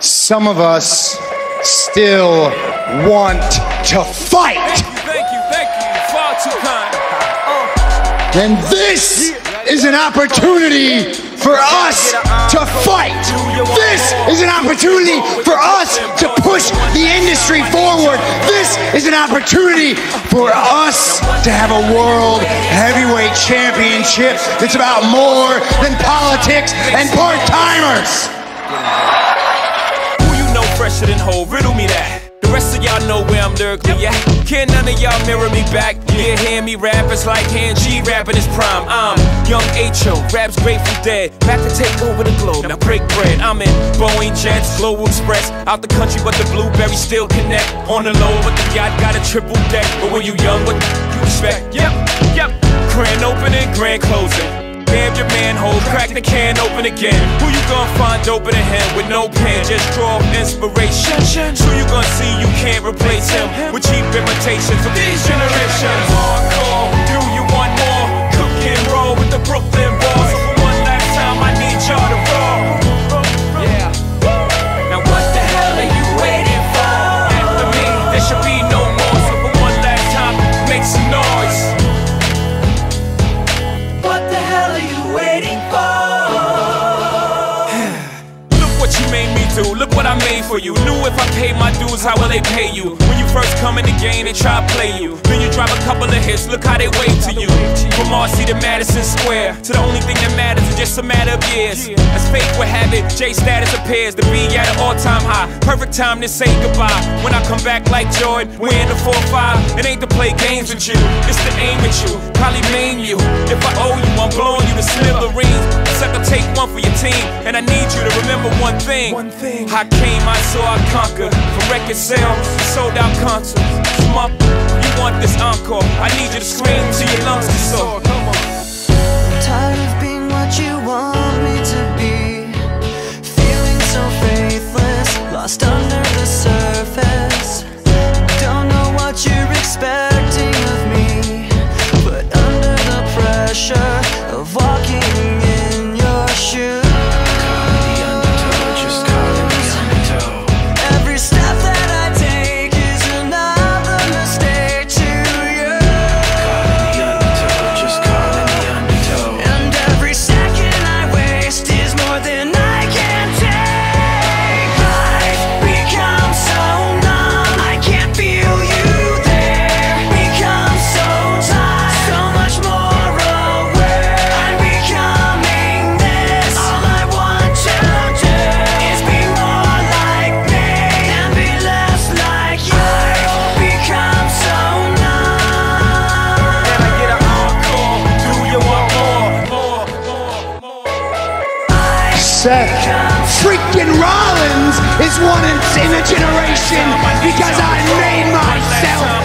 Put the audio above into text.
Some of us still want to fight. Thank you, thank you. Far too kind. Uh. And this is an opportunity for us to fight. This is an opportunity for us to push the industry forward. This is an opportunity for us to have a world heavyweight championship that's about more than politics and part timers. Who you know fresher than whole? Riddle me that. The rest of y'all know where I'm lyrically at. Can none of y'all mirror me back? Yeah, hear me rap, it's like hand G rapping his prime. I'm young H.O., raps Grateful Dead. Back to take over the globe, now break bread. I'm in Boeing Jets, Global Express. Out the country, but the blueberries still connect. On the low, but the yacht got a triple deck. But when you young, what you expect? Yep, yep. Grand opening, grand closing. Damn your manhole, crack the can open again. Who you gonna find open a hand with no pen? Just draw inspiration. Who you gonna see you can't replace him with cheap imitations of these look what I made for you. Knew if I paid my dues, how will they pay you? When you first come in the game, they try to play you. Then you drop a couple of hits, look how they wait to you. From Marcy to Madison Square, to the only thing that matters is just a matter of years. As fate would have it, J status appears to be at an all time high. Perfect time to say goodbye. When I come back like Jordan, we're in the 4-5. It ain't to play games with you, it's to aim at you. Probably maim you. If I owe you, I'm blowing you to smithereens. Sucker, take one for your team. And I need you to one thing. One thing. I came, I saw, I conquered. From record sales, to sold out concerts. Come up, you want this encore. I need you to scream till your lungs get sore. Come on. Tired of being what you want me to be. Feeling so faithless, lost under Seth freaking Rollins is one in a generation because I made my